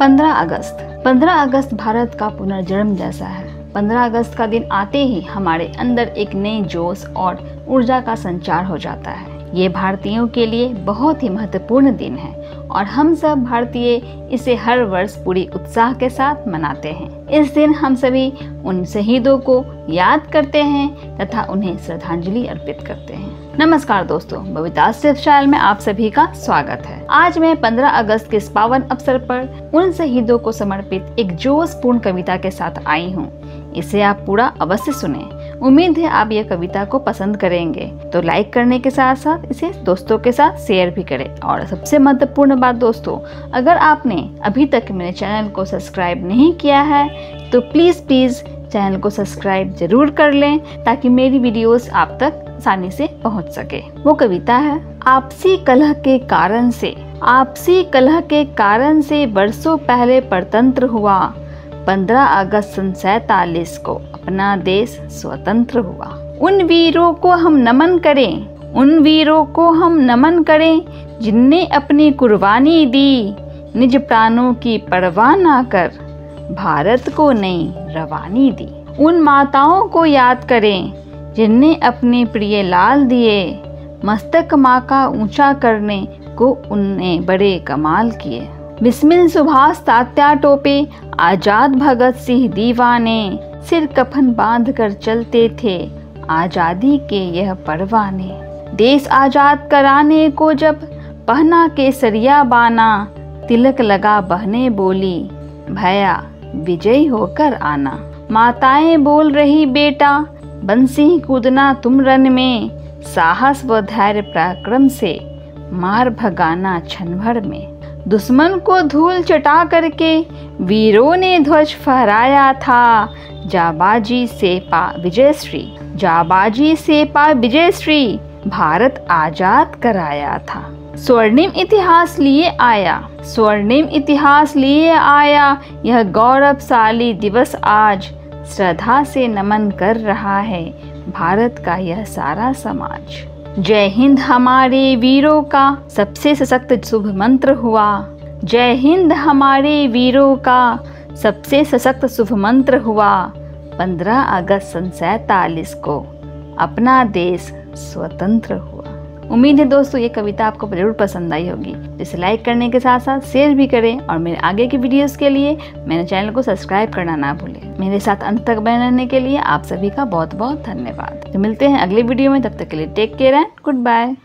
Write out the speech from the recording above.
पंद्रह अगस्त। पंद्रह अगस्त भारत का पुनर्जन्म जैसा है। पंद्रह अगस्त का दिन आते ही हमारे अंदर एक नए जोश और ऊर्जा का संचार हो जाता है। ये भारतीयों के लिए बहुत ही महत्वपूर्ण दिन है और हम सब भारतीय इसे हर वर्ष पूरी उत्साह के साथ मनाते हैं। इस दिन हम सभी उन शहीदों को याद करते हैं तथा उन्हें श्रद्धांजलि अर्पित करते हैं। नमस्कार दोस्तों, बबीता स्टाइल में आप सभी का स्वागत है। आज मैं 15 अगस्त के इस पावन अवसर पर उन शहीदों को समर्पित एक जोशपूर्ण कविता के साथ आई हूँ। इसे आप पूरा अवश्य सुने। उम्मीद है आप ये कविता को पसंद करेंगे। तो लाइक करने के साथ साथ इसे दोस्तों के साथ शेयर भी करें। और सबसे महत्वपूर्ण बात दोस्तों, अगर आपने अभी तक मेरे चैनल को सब्सक्राइब नहीं किया है तो प्लीज़ प्लीज़ चैनल को सब्सक्राइब ज़रूर कर लें, ताकि मेरी वीडियोस आप तक आसानी से पहुँच सके। वो कविता है, आपसी कलह के कारण से। आपसी कलह के कारण से बरसों पहले परतंत्र हुआ। 15 अगस्त सन सैतालीस को अपना देश स्वतंत्र हुआ। उन वीरों को हम नमन करें। उन वीरों को हम नमन करें जिनने अपनी कुर्बानी दी। निज प्राणों की परवाह ना कर, भारत को नई रवानी दी। उन माताओं को याद करें जिनने अपने प्रिय लाल दिए। मस्तक माँ का ऊँचा करने को उनने बड़े कमाल किए। बिस्मिल सुभाष तात्या टोपे आज़ाद भगत सिंह दीवाने, सिर कफन बाँध कर चलते थे, आज़ादी के यह परवाने। देश आज़ाद कराने को जब पहना के सरिया बाना, तिलक लगा बहने बोली, भया विजयी होकर आना। माताएँ बोल रही, बेटा, बंसी कूदना तुम रन में, साहस व धैर्य पराक्रम से मार भगाना छनभर में। दुश्मन को धूल चटा करके वीरों ने ध्वज फहराया था। जाबाजी से पा विजय श्री जाबाजी से पा विजय श्री भारत आज़ाद कराया था। स्वर्णिम इतिहास लिए आया, स्वर्णिम इतिहास लिए आया, यह गौरवशाली दिवस आज श्रद्धा से नमन कर रहा है, भारत का यह सारा समाज। जय हिंद हमारे वीरों का सबसे सशक्त शुभ मंत्र हुआ। जय हिंद हमारे वीरों का सबसे सशक्त शुभ मंत्र हुआ। 15 अगस्त सन सैतालीस को अपना देश स्वतंत्र हुआ। उम्मीद है दोस्तों, ये कविता आपको ज़रूर पसंद आई होगी। इसे लाइक करने के साथ साथ शेयर भी करें और मेरे आगे की वीडियोस के लिए मेरे चैनल को सब्सक्राइब करना ना भूलें। मेरे साथ अंत तक बने रहने के लिए आप सभी का बहुत बहुत धन्यवाद। तो मिलते हैं अगले वीडियो में, तब तक के लिए take care and good bye